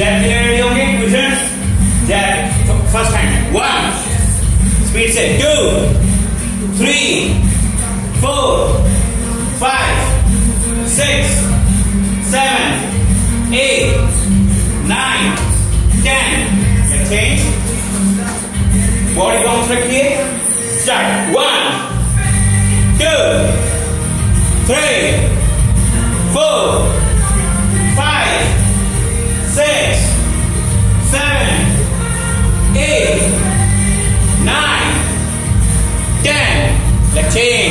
Jack के लिए ready होंगे cuisine Jack first hand one speed से to three four five six seven eight nine ten change body bounce रखिए start one two three Let's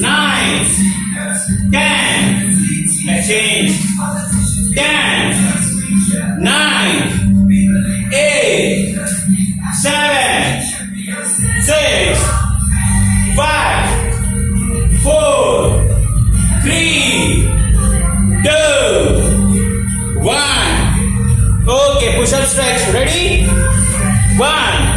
nine, ten. Let's change. Ten, nine, eight, seven, six, five, four, three, two, one. Okay, push up stretch. Ready? One,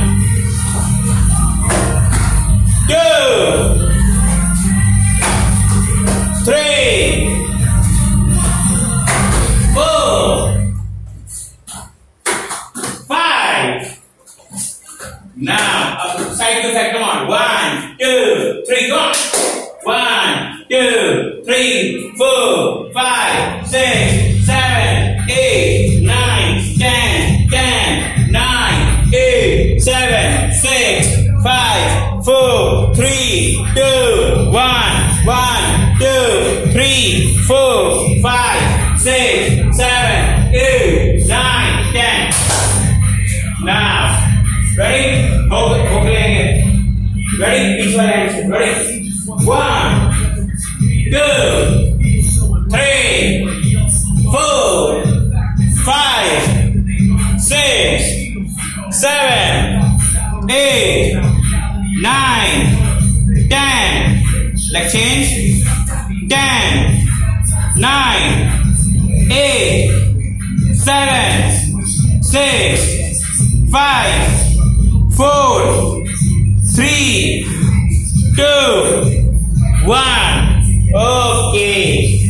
Now, up side to side. Come on. One, two, three. Go on. One, two, three, four, five, six, seven, eight, nine, ten, ten, nine, eight, seven, six, five, four, three, two, one, one, two, three, four, five, six, seven, eight, nine, ten. Now, ready? It, hold it. Ready? Each one hands. Ready? One, two, three, four, five, six, seven, eight, nine, ten. Leg change. Ten, nine, eight, seven, six, five, two, one. Okay.